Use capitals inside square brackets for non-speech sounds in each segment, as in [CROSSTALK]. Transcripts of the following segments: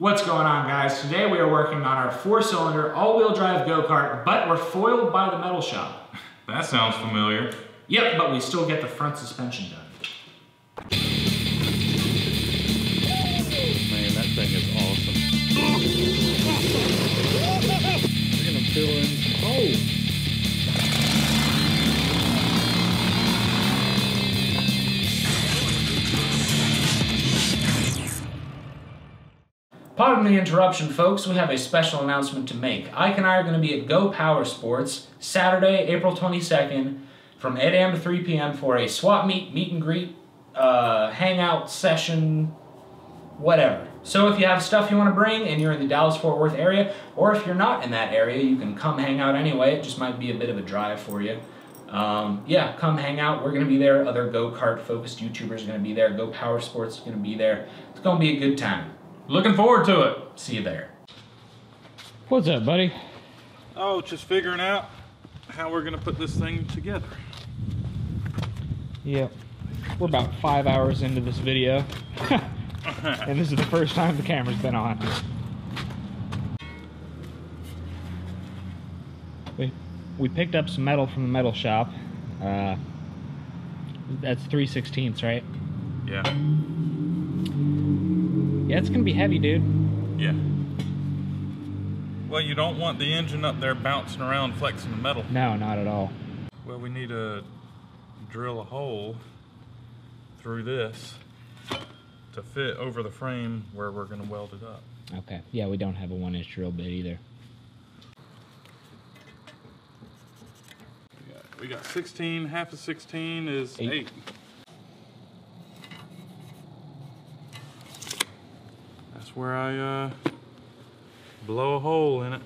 What's going on guys? Today we are working on our four cylinder all wheel drive go-kart, but we're foiled by the metal shop. [LAUGHS] That sounds familiar. Yep, but we still get the front suspension done. Man, that thing is awesome. We're gonna fill in Pardon the interruption, folks. We have a special announcement to make. Ike and I are going to be at Go Power Sports Saturday, April 22nd, from 8 a.m. to 3 p.m. for a swap meet, meet and greet, uh, hangout session, whatever. So if you have stuff you want to bring and you're in the Dallas Fort Worth area, or if you're not in that area, you can come hang out anyway. It just might be a bit of a drive for you. Um, yeah, come hang out. We're going to be there. Other go kart focused YouTubers are going to be there. Go Power Sports is going to be there. It's going to be a good time. Looking forward to it. See you there. What's up, buddy? Oh, just figuring out how we're gonna put this thing together. Yep. We're about five hours into this video. [LAUGHS] and this is the first time the camera's been on. We, we picked up some metal from the metal shop. Uh, that's 3 16ths, right? Yeah. Yeah, it's gonna be heavy, dude. Yeah. Well, you don't want the engine up there bouncing around, flexing the metal. No, not at all. Well, we need to drill a hole through this to fit over the frame where we're gonna weld it up. Okay. Yeah, we don't have a one inch drill bit either. We got, we got 16, half of 16 is Eight. 8. Where I uh, blow a hole in it.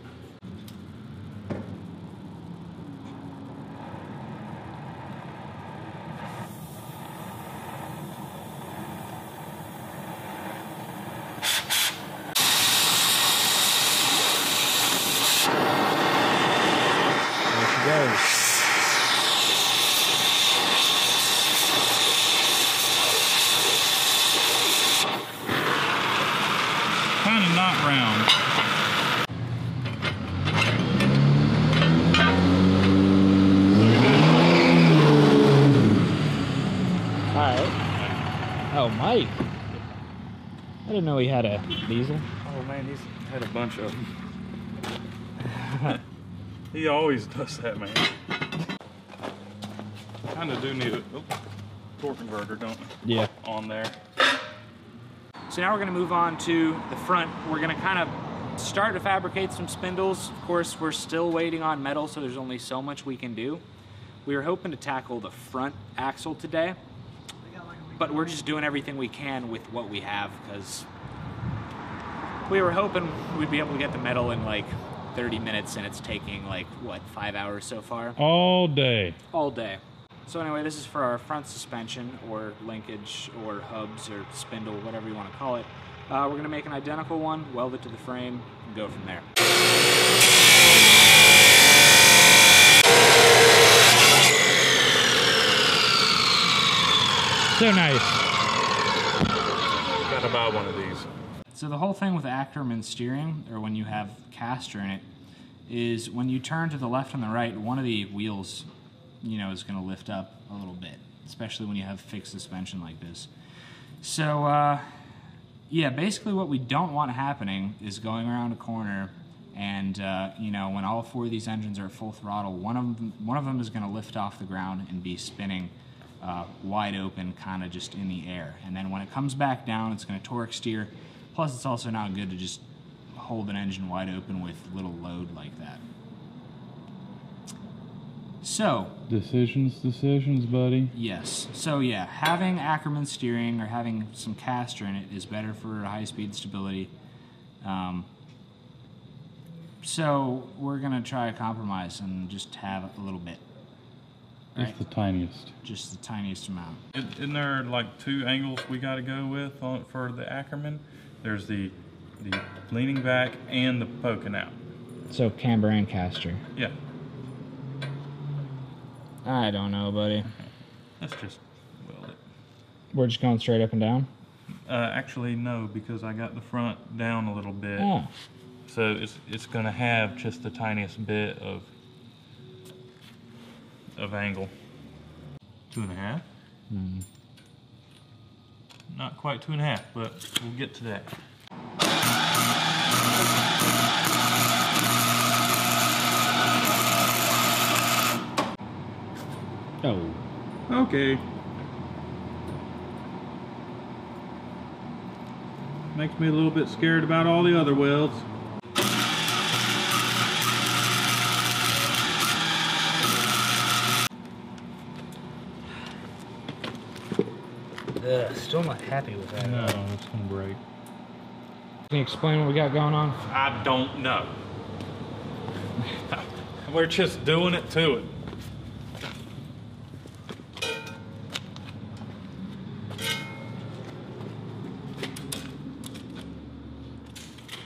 There she goes. Kind of not round. Alright. Oh, Mike. I didn't know he had a diesel. Oh man, he's had a bunch of them. [LAUGHS] he always does that, man. Kind of do need a oh, torque converter, don't we? Yeah. On there. So now we're going to move on to the front. We're going to kind of start to fabricate some spindles. Of course, we're still waiting on metal, so there's only so much we can do. We were hoping to tackle the front axle today, but we're just doing everything we can with what we have because we were hoping we'd be able to get the metal in like 30 minutes, and it's taking like, what, five hours so far? All day. all day. So anyway, this is for our front suspension or linkage or hubs or spindle, whatever you want to call it. Uh, we're going to make an identical one, weld it to the frame, and go from there. So nice. Gotta buy one of these. So the whole thing with Ackerman steering, or when you have caster in it, is when you turn to the left and the right, one of the wheels, you know, is going to lift up a little bit, especially when you have fixed suspension like this. So, uh, yeah, basically what we don't want happening is going around a corner and, uh, you know, when all four of these engines are at full throttle, one of them, one of them is going to lift off the ground and be spinning uh, wide open, kind of just in the air. And then when it comes back down, it's going to torque steer. Plus, it's also not good to just hold an engine wide open with little load like that. So, Decisions, decisions, buddy. yes. So, yeah, having Ackerman steering or having some caster in it is better for high speed stability. Um, so, we're going to try a compromise and just have a little bit. Right? the tiniest. Just the tiniest amount. Isn't there like two angles we got to go with on, for the Ackerman? There's the the leaning back and the poking out. So camber and caster. Yeah, I don't know, buddy. let's just weld it. We're just going straight up and down. Uh, actually, no, because I got the front down a little bit. Oh. So it's it's gonna have just the tiniest bit of of angle. Two and a half. Hmm. Not quite two and a half, but we'll get to that. Oh. Okay. Makes me a little bit scared about all the other welds. Still not happy with that. No, it's gonna break. Can you explain what we got going on? I don't know. We're just doing it to it.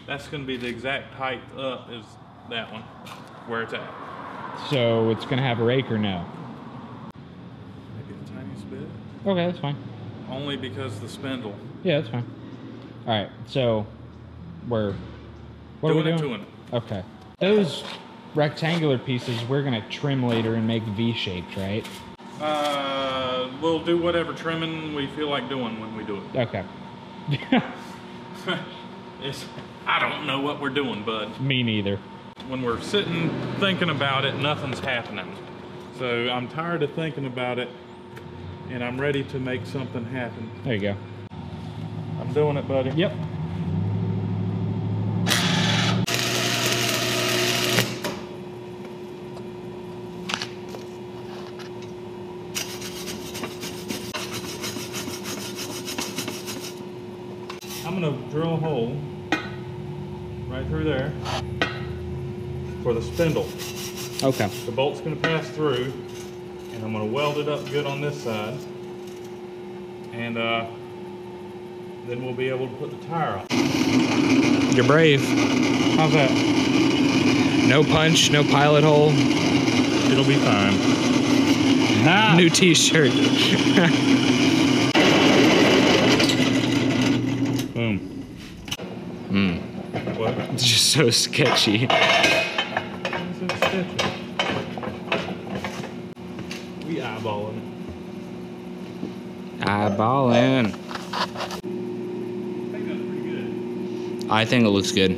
That's going to be the exact height up as that one, where it's at. So it's gonna have a rake or no? Maybe the tiniest bit. Okay, that's fine. Only because the spindle. Yeah, that's fine. All right, so we're what doing are we it doing? it. Okay, those rectangular pieces we're gonna trim later and make V-shaped, right? Uh, we'll do whatever trimming we feel like doing when we do it. Okay. [LAUGHS] It's, I don't know what we're doing, bud. Me neither. When we're sitting thinking about it, nothing's happening. So I'm tired of thinking about it, and I'm ready to make something happen. There you go. I'm doing it, buddy. Yep. I'm gonna drill a hole right through there for the spindle. Okay. The bolt's gonna pass through, and I'm gonna weld it up good on this side. And uh, then we'll be able to put the tire on. You're brave. How's that? No punch, no pilot hole. It'll be fine. New T-shirt. Boom. Hmm. What? It's [LAUGHS] just so sketchy. So sketchy. We eyeballing Eyeballing. I think it looks good.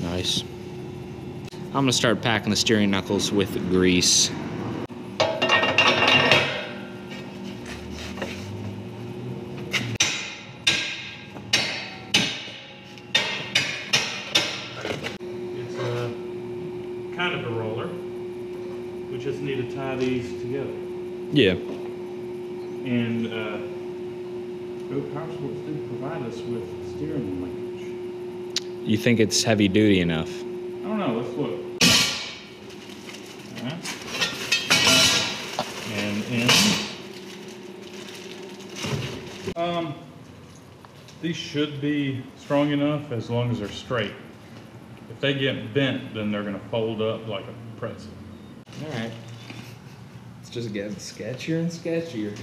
Nice. I'm gonna start packing the steering knuckles with grease. Yeah. And uh, Go Power Sports did provide us with steering linkage. You think it's heavy duty enough? I don't know. Let's look. Alright. And in. Um, these should be strong enough as long as they're straight. If they get bent, then they're gonna fold up like a pretzel. All right. It's just getting sketchier and sketchier.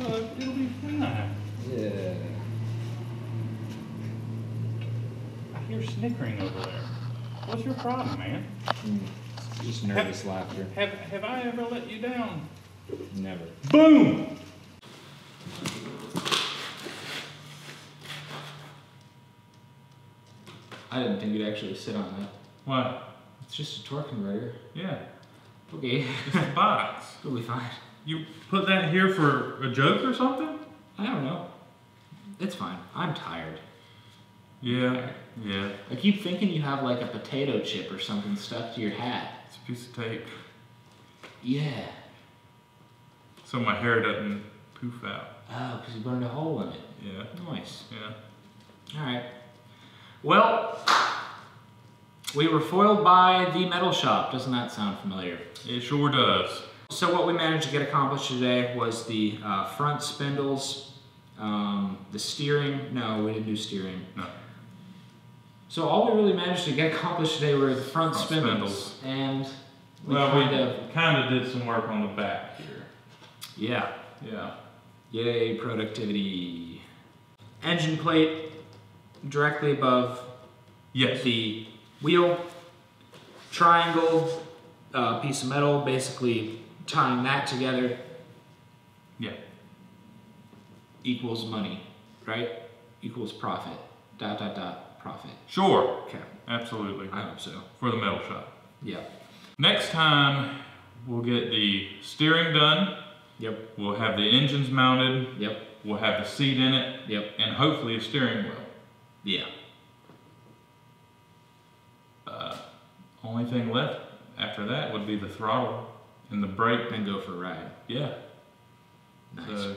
Uh, it'll be fine. Yeah. I hear snickering over there. What's your problem, man? Just nervous laughter. Have Have I ever let you down? Never. Boom! I didn't think you'd actually sit on that. What? It's just a torque converter. Yeah, Okay. it's a [LAUGHS] box. It'll be fine. You put that here for a joke or something? I don't know. It's fine. I'm tired. Yeah, yeah. I keep thinking you have like a potato chip or something stuck to your hat. It's a piece of tape, Yeah. so my hair doesn't poof out. Oh, because you burned a hole in it. Yeah, Nice. yeah. All right. Well, we were foiled by the metal shop. Doesn't that sound familiar? It sure does. So what we managed to get accomplished today was the uh, front spindles, um, the steering. No, we didn't do steering. No. So all we really managed to get accomplished today were the front, Front spindles. And We well, kind we of kind of did some work on the back here. yeah. Yeah. Yay, productivity. Engine plate directly above Yes. the wheel. Triangle uh, piece of metal, basically tying that together Yeah. equals money, right? Equals profit. Dot dot dot profit. Sure. Okay, Absolutely. I hope so. For the metal shop. Yeah. Next time, we'll get the steering done. Yep. We'll have the engines mounted. Yep. We'll have the seat in it, Yep. and hopefully a steering wheel. Yeah. Uh, only thing left after that would be the throttle and the brake. And go for a ride. Yeah. Nice. So,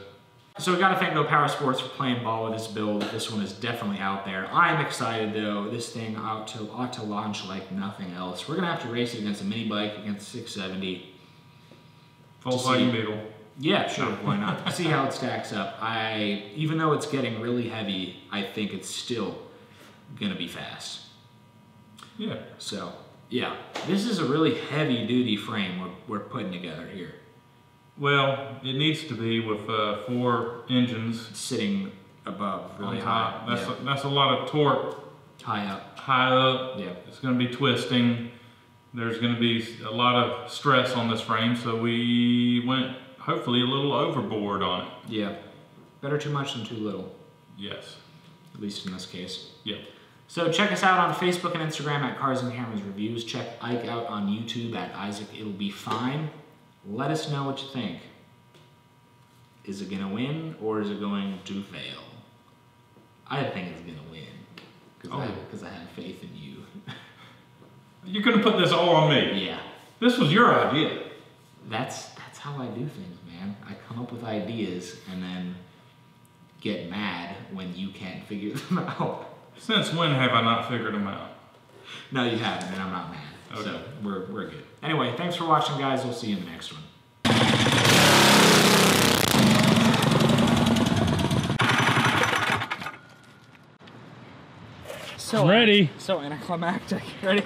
So we got to thank Go Power Sports for playing ball with this build. This one is definitely out there. I'm excited though. This thing ought to ought to launch like nothing else. We're gonna have to race it against a mini bike, against 670. Volkswagen see- Beetle. Yeah, sure. Why not? See how it stacks up. I even though it's getting really heavy, I think it's still gonna be fast. Yeah. So yeah, this is a really heavy duty frame we're, we're putting together here. Well, it needs to be with uh, four engines sitting above really high. That's yeah. a, that's a lot of torque high up. high up. Yeah. It's going to be twisting. There's going to be a lot of stress on this frame, so we went hopefully a little overboard on it. Yeah. Better too much than too little. Yes. at least in this case. Yep. So check us out on Facebook and Instagram at Cars and Cameras Reviews. Check Ike out on YouTube at Isaac It'll Be Fine. Let us know what you think. Is it gonna win or is it going to fail? I think it's gonna win because I Oh. because I have faith in you. You're going to put this all on me. yeah, This was your idea. that's that's how I do things, man. I come up with ideas and then get mad when you can't figure [LAUGHS] them out. Since when have I not figured them out? No, you haven't, and I'm not mad. So Okay. we're, we're good. Anyway, thanks for watching, guys. We'll see you in the next one. So Ready. So anticlimactic. [LAUGHS] Ready?